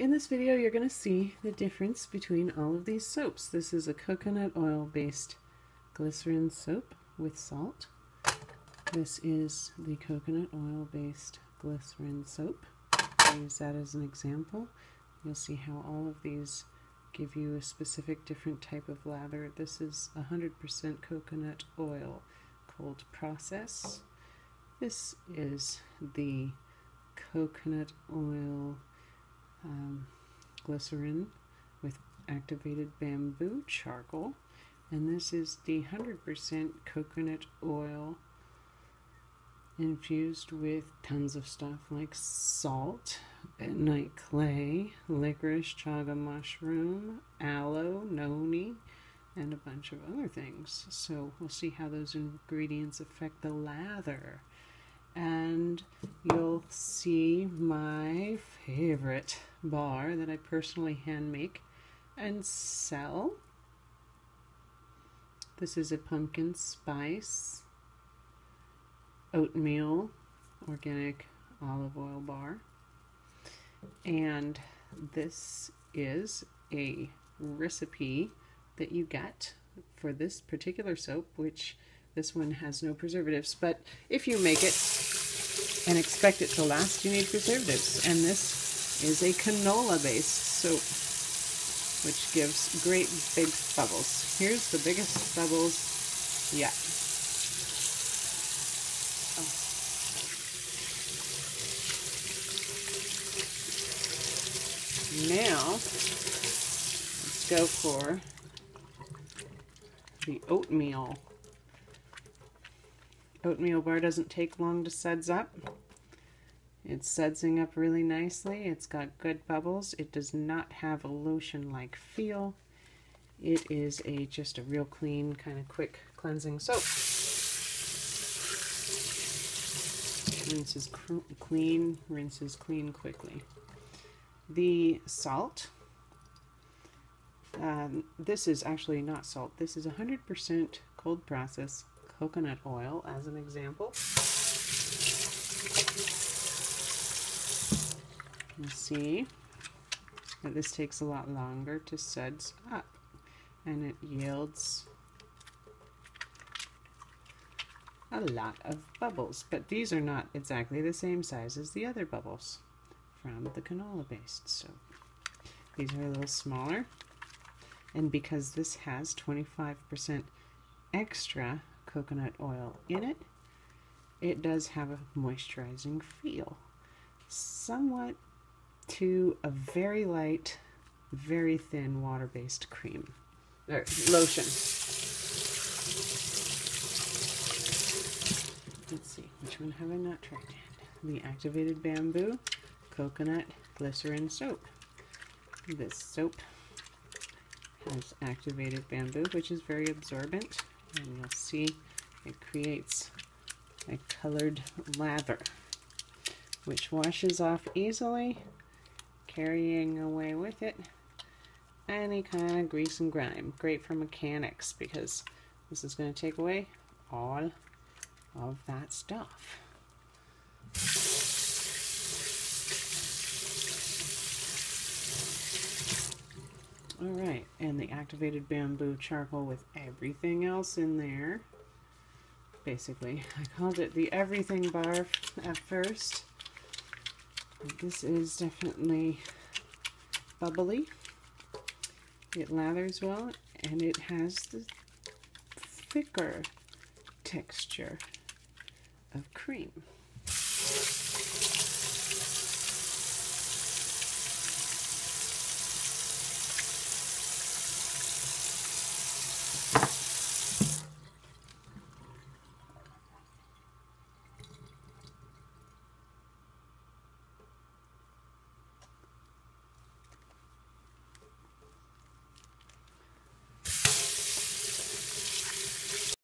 in this video you're going to see the difference between all of these soaps. This is a coconut oil based glycerin soap with salt. This is the coconut oil based glycerin soap. I use that as an example. You'll see how all of these give you a specific different type of lather. This is 100% coconut oil cold process. This is the coconut oil um, glycerin with activated bamboo charcoal. And this is the 100% coconut oil infused with tons of stuff like salt, night clay, licorice, chaga mushroom, aloe, noni, and a bunch of other things. So we'll see how those ingredients affect the lather. And you'll see my favorite bar that I personally hand make and sell. This is a pumpkin spice oatmeal organic olive oil bar. And this is a recipe that you get for this particular soap, which this one has no preservatives. But if you make it and expect it to last, you need preservatives. And this is a canola based soap, which gives great big bubbles. Here's the biggest bubbles yet. Now, let's go for the oatmeal. Oatmeal bar doesn't take long to suds up. It's sudsing up really nicely. It's got good bubbles. It does not have a lotion-like feel. It is a just a real clean, kind of quick cleansing soap. Rinses clean, rinses clean quickly the salt. Um, this is actually not salt. This is 100% cold process coconut oil as an example. You see that this takes a lot longer to suds up and it yields a lot of bubbles but these are not exactly the same size as the other bubbles from the canola based soap. These are a little smaller and because this has 25% extra coconut oil in it, it does have a moisturizing feel. Somewhat to a very light, very thin water-based cream, or lotion. Let's see, which one have I not tried yet? The activated bamboo coconut glycerin soap. This soap has activated bamboo, which is very absorbent, and you'll see it creates a colored lather, which washes off easily, carrying away with it any kind of grease and grime. Great for mechanics because this is going to take away all of that stuff. All right, and the activated bamboo charcoal with everything else in there. Basically, I called it the everything bar at first. This is definitely bubbly. It lathers well, and it has the thicker texture of cream.